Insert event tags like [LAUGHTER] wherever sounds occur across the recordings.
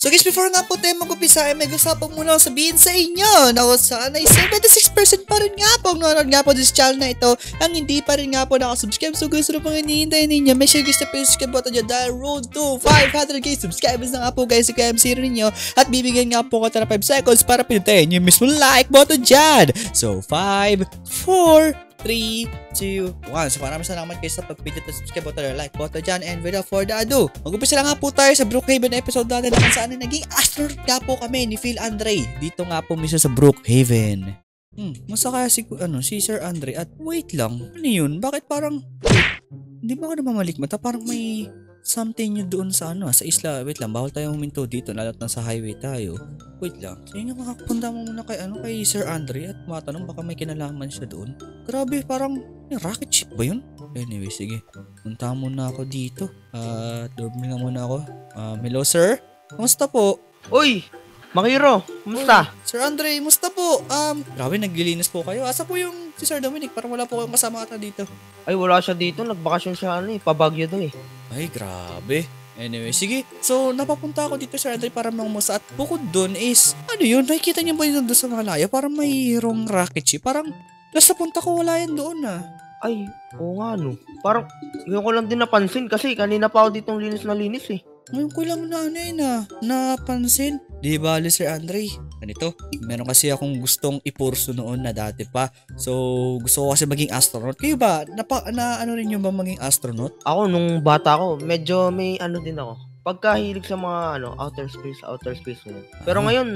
So guys, before nga po tayo mag-upisa ay may gusto po muna sabihin sa inyo na kung saan ay 76% pa rin nga po nanonood nga po this channel na ito ang hindi pa rin nga po nakasubscribe. So guys, ano pang hinihintay ninyo? Make sure guys na subscribe button dyan dahil road to 500k subscribers na nga po guys si KM0 ninyo at bibigyan nga po ko ng 5 seconds para pinutayin yung mismo like button dyan. So 5, 4, 3, 2, 1. So maraming salamat guys sa pag-video at subscribe button, like button dyan, and without further ado, mag-umpisa lang nga po tayo sa Brookhaven episode natin na kung saan ay naging astronaut nga po kami ni Phil Andre. Dito nga po mismo sa Brookhaven. Hmm, masa kaya si, ano, si Sir Andre at wait lang, ano yun? Bakit parang, hindi ba ako namamalik mata? Parang may something nyo doon sa ano, sa isla. Wait lang, bawal tayong huminto dito, lalo't na sa highway tayo. Wait lang, sige nga makapunta mo muna kay, ano, kay Sir Andre at matanong baka may kinalaman siya doon. Grabe, parang may rocket ship ba yun? Anyway, sige. Punta muna ako dito. At uh, nga muna ako. Um, hello, sir? Kamusta po? Uy! Makiro, kumusta? Uy, Sir Andre, musta po? Um, grabe, naglilinis po kayo. Asa po yung si Sir Dominic? Parang wala po kayong kasama ata dito. Ay, wala siya dito. Nagbakasyon siya, ano eh. Pabagyo daw eh. Ay, grabe. Anyway, sige. So, napapunta ako dito, Sir Andre, para mangmusa. At bukod dun is, ano yun? Nakikita niyo ba yun doon sa Malaya? Parang mayroong rocket ship. Parang, last napunta ko, wala yan doon ah. Ay, oo nga no. Parang, yun ko lang din napansin kasi kanina pa ako ditong linis na linis eh. Ngayon ko lang na ano yun ah, napansin. Di ba, Sir Andre? Ganito, meron kasi akong gustong ipurso noon na dati pa. So, gusto ko kasi maging astronaut. Kayo ba, napa, na ano rin yung ba maging astronaut? Ako, nung bata ko, medyo may ano din ako. Pagkahilig sa mga ano, outer space, outer space mo. Pero ah. ngayon,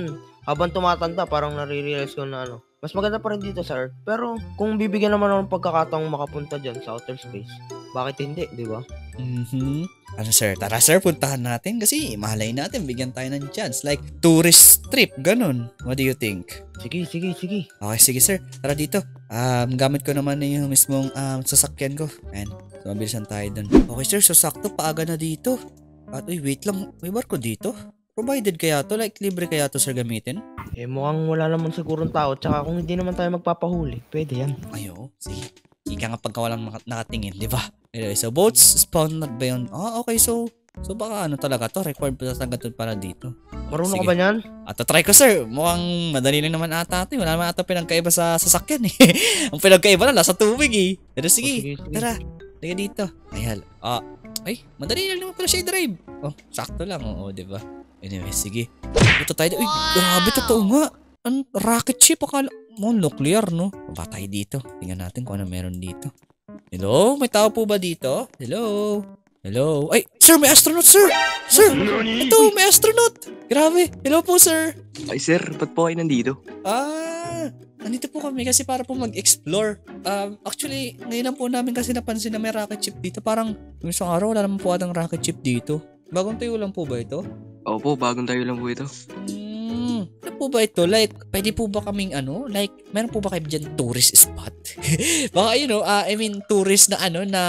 habang tumatanda, parang nare-realize ko na ano, mas maganda pa rin dito sa Earth. Pero kung bibigyan naman ako ng pagkakataong makapunta dyan sa outer space, bakit hindi, di ba? Mm-hmm. Ano sir, tara sir, puntahan natin kasi mahalay natin, bigyan tayo ng chance. Like, tourist trip, ganun. What do you think? Sige, sige, sige. Okay, sige sir. Tara dito. Um, gamit ko naman yung mismong um, sasakyan ko. Ayan, so mabilisan tayo dun. Okay sir, so sakto, paaga na dito. At uy, wait lang, may barko dito? Provided kaya to? Like, libre kaya to sir gamitin? Eh, mukhang wala naman sigurong tao. Tsaka kung hindi naman tayo magpapahuli, pwede yan. Ayo, sige. Ika nga pagka walang nakatingin, di ba? Anyway, so boats spawn not ba yun? Ah, okay, so So baka ano talaga to, required pa sa to para dito. Marunong ka ba niyan? At try ko sir, mukhang madali lang naman ata ito. Wala naman ata pinagkaiba sa sasakyan eh. [LAUGHS] Ang pinagkaiba na sa tubig eh. Pero sige, oh, sige, sige. tara. Liga dito. Ay, ah, ay, madali lang naman pala siya i-drive. Oh, sakto lang, oo, di ba? Anyway, sige. Ito tayo. Uy, grabe, totoo nga. Ang rocket ship, akala mo, nuclear, no? Baba tayo dito. Tingnan natin kung ano meron dito. Hello? May tao po ba dito? Hello? Hello? Ay, sir, may astronaut, sir! Sir! Ito, may astronaut! Grabe! Hello po, sir! Ay, sir, ba't po kayo nandito? Ah, nandito po kami kasi para po mag-explore. Um, actually, ngayon lang po namin kasi napansin na may rocket ship dito. Parang, yung isang araw, wala naman po atang rocket ship dito. Bagong tayo lang po ba ito? Opo, bagong tayo lang po ito. Hmm, ano po ba ito? Like, pwede po ba kaming ano? Like, meron po ba kayo dyan tourist spot? [LAUGHS] Baka you know, uh, I mean, tourist na ano, na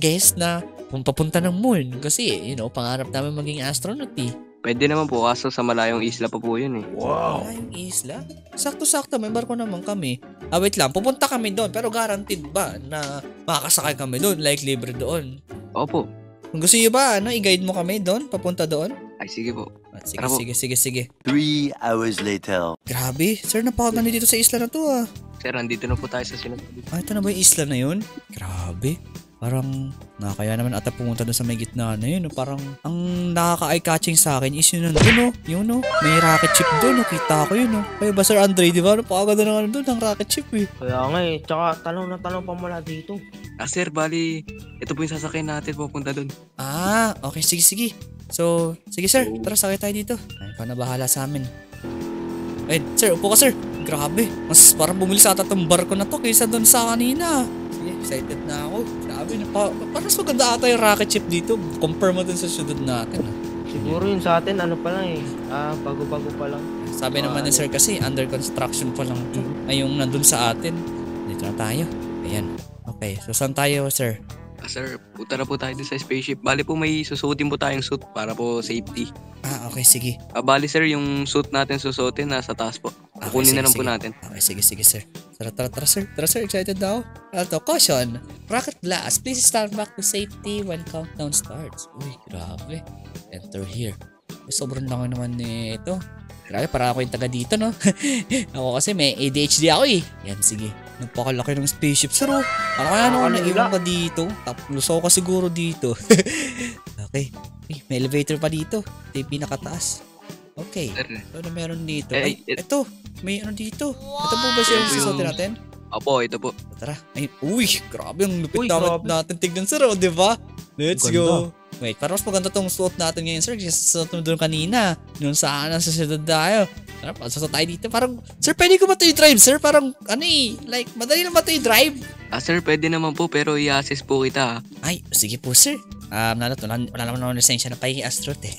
guest na papunta ng moon. Kasi, you know, pangarap namin maging astronaut eh. Pwede naman po, kaso sa malayong isla pa po yun eh. Wow! Malayong isla? Sakto-sakto, may barko naman kami. Ah, wait lang, pupunta kami doon, pero guaranteed ba na makakasakay kami doon? Like, libre doon? Opo. Kung gusto niyo ba, ano, i-guide mo kami doon, papunta doon? Ay, sige po. At sige, Tara sige, sige, sige. Three hours later. Grabe, sir, napakaganda dito sa isla na to ah. Sir, andito na po tayo sa sinasabi. Ah, ito na ba yung isla na yun? Grabe. Parang nakakaya naman ata pumunta doon sa may gitna na yun. Parang ang nakaka-eye-catching sa akin is yun nandun no. Yun no. May rocket ship doon. No? Kita ko yun no. Kaya ba Sir Andre, di ba? Napakaganda na doon ng rocket ship eh. Kaya nga eh. Tsaka tanong na tanong pa mula dito. Ah, sir, bali, ito po yung sasakyan natin pupunta doon. Ah, okay, sige, sige. So, sige sir, tara sakay tayo dito. Ay, ikaw na bahala sa amin. Ay, sir, upo ka sir. Grabe, mas parang bumili sa ata tong barko na to kaysa doon sa kanina. Sige, excited na ako. Sabi na, pa, parang mas maganda ata yung rocket ship dito. Compare mo dun sa syudad natin. Ah. Siguro yun sa atin, ano pa lang eh. Ah, bago-bago pa lang. Sabi naman ni sir kasi, under construction pa lang ito. Ay, yung nandun sa atin. Dito na tayo. Okay, so saan tayo, sir? Ah, sir, punta na po tayo sa spaceship. Bali po may susuotin po tayong suit para po safety. Ah, okay, sige. Ah, bali sir, yung suit natin susuotin nasa taas po. Okay, Kukunin na lang sige. po natin. Okay, sige, sige, sir. Tara, tara, tara, sir. Tara, sir. Excited daw. Alto, caution. Rocket blast. Please stand back to safety when countdown starts. Uy, grabe. Enter here. Eh, Sobrang laki naman nito. Grabe, para ako yung taga dito, no? [LAUGHS] ako kasi may ADHD ako eh. Yan, sige. Napakalaki ng spaceship, sir, oh. Ano kaya naman Nakakalula. naiwan ka dito? Tapos ako ka siguro dito. [LAUGHS] okay. Uy, may elevator pa dito. Ito yung pinakataas. Okay. Ano meron dito? Eh, Ay, it- ito. May ano dito. Ito po ba siya yung susutin natin? Opo, ito po. Tara. Ay, uy, grabe ang lupit grabe. natin tignan sir, oh, di ba? Let's Ganda. go. Wait, parang mas maganda tong suot natin ngayon, sir. Kasi sa suot mo doon kanina. Nung saan nasa syudad tayo. Tara, pasok tayo dito. Parang, sir, pwede ko ba ito i-drive, sir? Parang, ano eh, like, madali lang ba ito i-drive? Ah, sir, pwede naman po, pero i-assist po kita. ah. Ay, sige po, sir. Um, wala, wala, wala naman ako lisensya na pag-i-astronaut [LAUGHS] eh.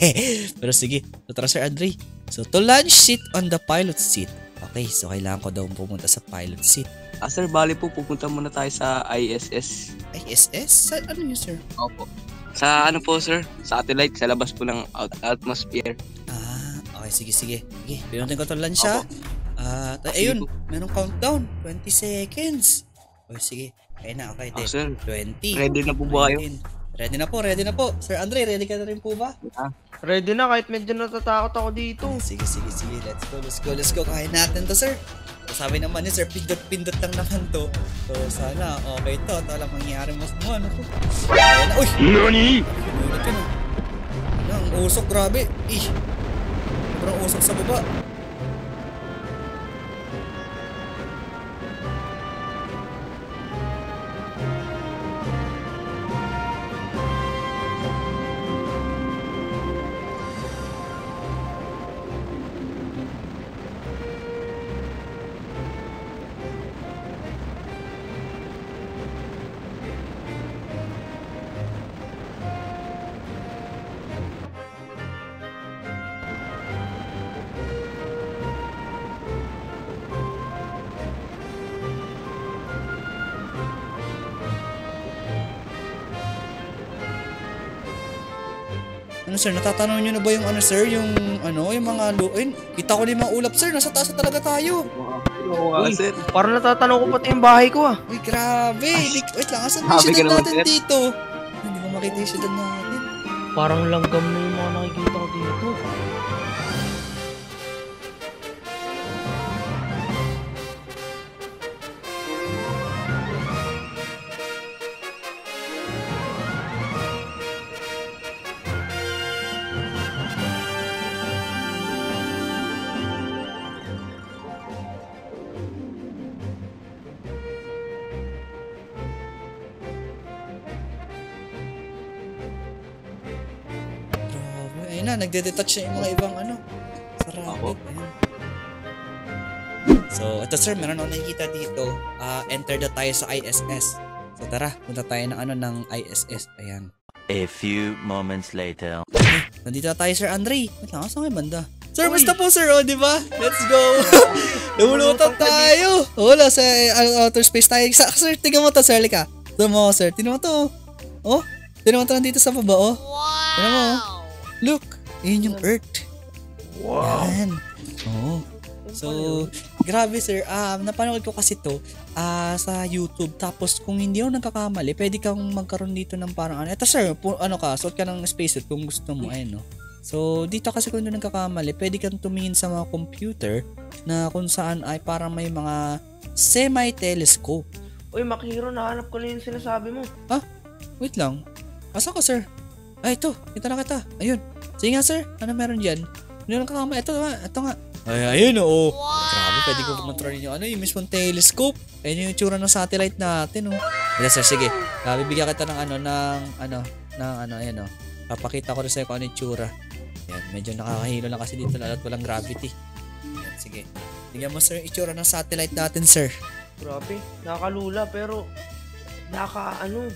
Pero sige, so tara, Sir Andre. So, to launch, sit on the pilot seat. Okay, so kailangan ko daw pumunta sa pilot seat. Ah, sir, bali po, pupunta muna tayo sa ISS. ISS? Sa, ano yun, sir? Opo. Sa ano po, sir? Satellite, sa labas po ng out- atmosphere. Ah, sige, sige. Sige, pinutin ko siya. Ah, ta- Sige ayun, po. merong countdown. 20 seconds. O, sige. Okay na, okay, te. sir, 20. ready na po ba kayo? 19. Ready na po, ready na po. Sir Andre, ready ka na rin po ba? Ready na kahit medyo natatakot ako dito. Sige, sige, sige. Let's go, let's go, let's go. Kaya natin to, sir. So, sabi naman ni sir, pindot-pindot lang naman to. So, sana okay to. Ito lang mangyayari mas mo. Ano na. Uy! NANI? Ano, ang usok, grabe. Ih! Sobrang usok sa baba. Ano sir, natatanong nyo na ba yung ano sir, yung ano, yung mga luin? Kita ko na yung mga ulap sir, nasa taas na talaga tayo. Oo, Uy. sir. Parang natatanong ko pati yung bahay ko ah. Uy, grabe. Wait, wait lang, asan yung naman, natin sir. dito? Hindi ko makita yung syudad natin. Parang langgam na yung mga nakikita ko dito. Grabe. Ayun na, nagde-detach na yung mga ibang ano. Sa rabbit. Ayun. So, ito sir, meron ako nakikita dito. Ah, enter na tayo sa ISS. So tara, punta tayo ng ano ng ISS. Ayan. A few moments later. Nandito na tayo, Sir Andre. Wait lang, saan kayo banda? Sir, Uy! basta po, sir, oh, di ba? Let's go! [LAUGHS] Lumulutan tayo! Wala, sa uh, outer space tayo. Sa, sir, tingnan mo to, sir, lika. Tingnan mo, sir. Tingnan mo to, oh. Oh, tingnan mo to nandito sa baba, oh. Tingnan mo, oh. Look, yun yung Earth. Wow. Yan. Oo. So, grabe sir, um, napanood ko kasi to ah sa YouTube. Tapos kung hindi ako nagkakamali, pwede kang magkaroon dito ng parang ano. Ito sir, pu- ano ka, suot ka ng spacesuit kung gusto mo. Ayun, no? So, dito kasi kung hindi nagkakamali, pwede kang tumingin sa mga computer na kung saan ay parang may mga semi-telescope. Uy, Makihiro, nahanap ko na yung sinasabi mo. Wait lang. Asa ka, sir? Ay, ito. Kita na kita. Ayun. Sige nga, sir. Ano meron dyan? Ano lang kakama? Ito nga. Ito nga. Ay, ayun, oo. Grabe, pwede ko kontrolin yung ano, yung mismong telescope. Ayun yung itsura ng satellite natin, oh. Ito, sir, sige. Uh, bibigyan kita ng ano, ng, ano, ng ano, ayan, oh. Papakita ko rin sa'yo kung ano yung itsura. Ayan, medyo nakakahilo lang kasi dito lalo't walang gravity. Ayan, sige. Tingnan mo, sir, yung itsura ng satellite natin, sir. Grabe, nakakalula pero naka ano,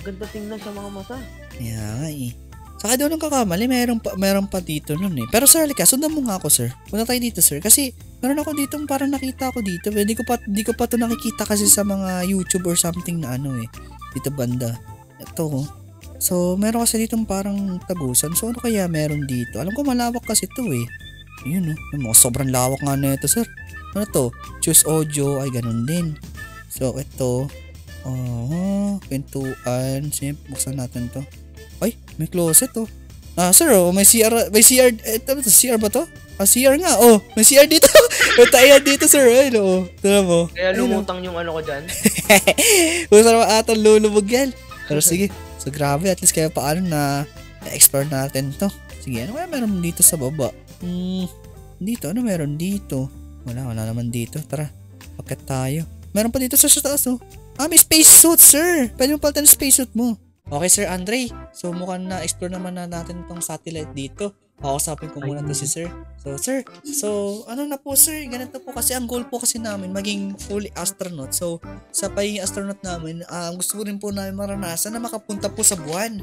maganda tingnan sa mga mata. Nga eh. Saka daw nang kakamali, meron pa, meron pa dito nun eh. Pero sir, halika, sundan mo nga ako sir. Punta tayo dito sir. Kasi meron ako dito parang nakita ako dito. Hindi ko pa, di ko pa to nakikita kasi sa mga YouTube or something na ano eh. Dito banda. Ito oh. So, meron kasi dito parang tagusan. So, ano kaya meron dito? Alam ko malawak kasi to eh. Yun oh. Yung sobrang lawak nga na ito sir. Ano to? Choose audio. Ay, ganun din. So, ito. Oh, pintuan. Sige, buksan natin to. Ay, may closet oh. Ah, sir, oh, may CR, may CR, eh, to, CR ba to? Ah, CR nga, oh, may CR dito. [LAUGHS] may tayan dito, sir, ayun, oh. Tignan mo. Kaya lumutang yung ano ko dyan. [LAUGHS] Kung saan ata lulubog yan. Pero sige, so grabe, at least kaya paano na na-explore natin to. Sige, ano kaya meron dito sa baba? Hmm, dito, ano meron dito? Wala, wala naman dito. Tara, paket tayo. Meron pa dito sa sa taas, oh. Ah, may space suit, sir. Pwede mo palitan yung space suit mo. Okay, Sir Andre. So, mukhang na-explore naman na natin itong satellite dito. Kausapin ko muna to si Sir. So, Sir, so, ano na po, Sir? Ganito po kasi, ang goal po kasi namin, maging fully astronaut. So, sa pagiging astronaut namin, ah, gusto ko rin po namin maranasan na makapunta po sa buwan.